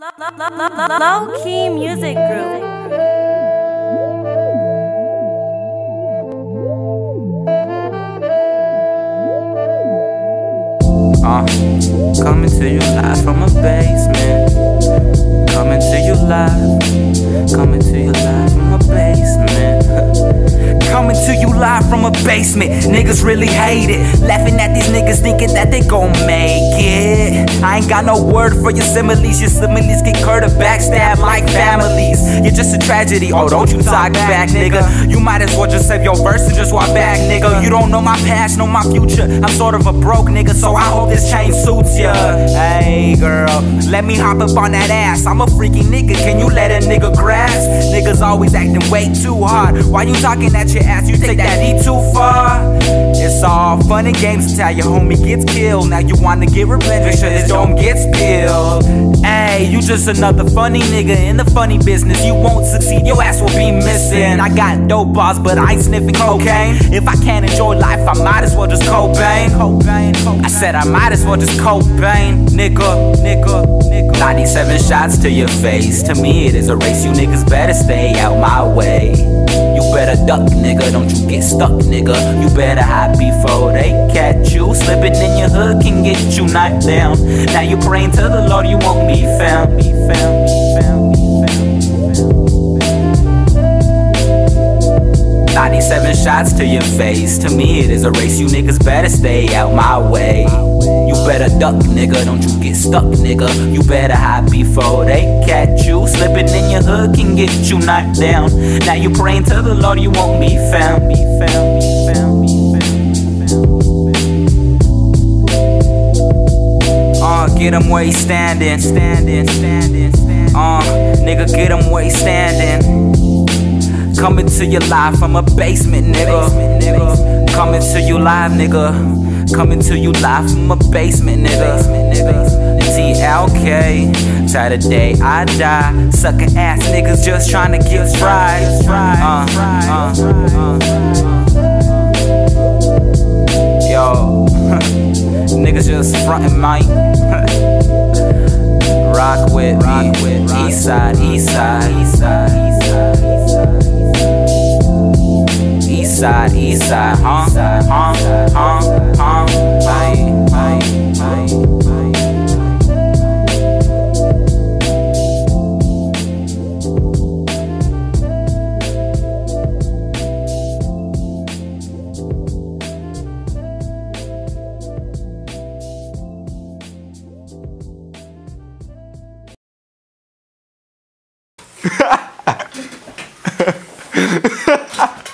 Lowkey Music Group. Uh, coming to you live from a basement. Coming to you live. Coming to live from a basement. Niggas really hate it. Laughing at these niggas thinking that they gon' make it. I ain't got no word for your similes. Your similes get curved backstab like families. You're just a tragedy. Oh, don't you talk back, nigga. You might as well just save your verse and just walk back, nigga. You don't know my past, know my future. I'm sort of a broke nigga, so I hope this chain suits ya. Hey, girl, let me hop up on that ass. I'm a freaky nigga. Can you let a nigga grasp? Niggas always acting way too hard. Why you talking at your ass? You take that D too far. It's all fun and games until your homie gets killed. Now you wanna get revenge, make sure this dome gets spilled. Hey, you just another funny nigga in the funny business. You won't succeed, your ass will be missing. I got dope bars, but I ain't sniffing cocaine. If I can't enjoy life, I might as well just Cobain. I said I might as well just Cobain, nigga, nigga, nigga. 97 shots to your face. To me, it is a race. You niggas better stay out my way. You better duck, nigga. Don't you get stuck, nigga. You better hide before they catch you. Slipping in your hood can get you knocked down. Now you praying to the Lord you won't be found. Be found, found, found, be found. 97 shots to your face. To me, it is a race. You niggas better stay out my way. Better duck, nigga. Don't you get stuck, nigga. You better hide before they catch you. Slipping in your hood can get you knocked down. Now you praying to the Lord you won't be found. Be found, be found, be found. Uh, get him where he standing, standing, standing, standing. Uh, nigga, get him where he standing. Coming to you live from a basement, nigga. Coming to you live, nigga. Coming to you live from a basement, nigga. TLK, till the day I die. Sucking ass niggas just trying to get fried. Uh, uh, uh. Yo, niggas just frontin' mine. Rock with me, side, east side, huh? Huh? Huh? Huh? Aye, I, I. aye. Ha ha!